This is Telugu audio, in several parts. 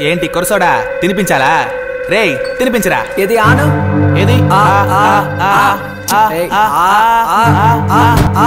ఏంటి కొరసోడా తినిపించాలా రేయ్ తినిపించరా ఏది ఆను ఏది ఆ, ఆ, ఆ, ఆ, ఆ, ఆ, ఆ, ఆ,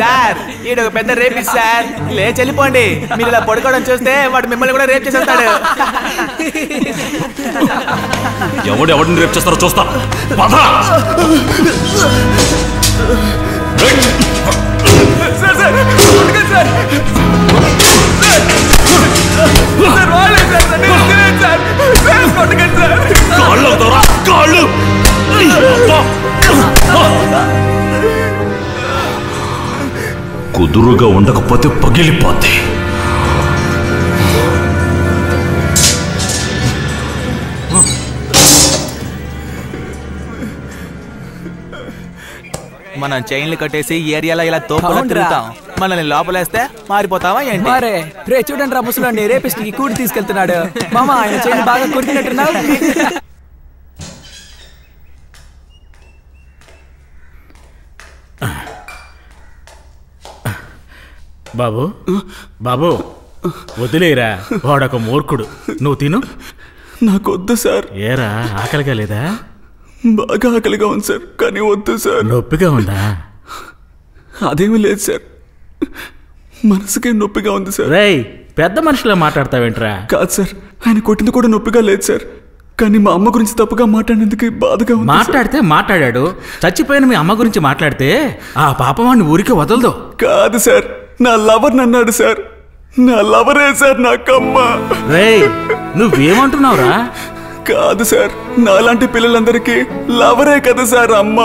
సార్ ఈడు ఒక పెద్ద రేపు సార్. లేచి వెళ్ళిపోండి మీరు ఇలా పడుకోవడం చూస్తే వాడు మిమ్మల్ని కూడా రేప్ చేసేస్తాడు. ఎవడు ఎవడిని రేపు చేస్తారో చూస్తా. పద. కుదురుగా ఉండకపోతే పగిలిపోద్ది. మనం చైన్లు కట్టేసి ఏరియాలో ఇలా తోపులా. తిరుగుతాం. మనల్ని లోపలేస్తే మారిపోతావా ఏంటి? మరే రే చూడండి రా ముసలాన్ని రేపిస్ట్కి కూడి తీసుకెళ్తున్నాడు. మామ ఆయన చేయి బాగా కొరికినట్టున్నావు. బాబు బాబు వదిలేరా? వాడొక మూర్ఖుడు. నువ్వు తిను. నాకొద్దు సార్. ఏరా ఆకలిగా లేదా? బాగా ఆకలిగా ఉంది సార్ కానీ వద్దు సార్. నొప్పిగా ఉందా? అదేమీ లేదు సార్. మనసుకే నొప్పిగా ఉంది సార్. రేయ్ పెద్ద మనిషిలో మాట్లాడతావేంట్రా? కాదు సార్ ఆయన కొట్టింది కూడా నొప్పిగా లేదు సార్. కానీ మా అమ్మ గురించి తప్పుగా మాట్లాడినందుకు బాధగా. మాట్లాడితే మాట్లాడాడు చచ్చిపోయిన మీ అమ్మ గురించి మాట్లాడితే ఆ పాపవాడిని ఊరికి వదలదు. కాదు సార్. నా లవర్ అన్నాడు సార్. నా లవరే సార్ నాకమ్మ. రేయ్ నువ్వేమంటున్నావురా? కాదు సార్ నాలాంటి పిల్లలందరికీ లవరే కదా సార్ అమ్మ.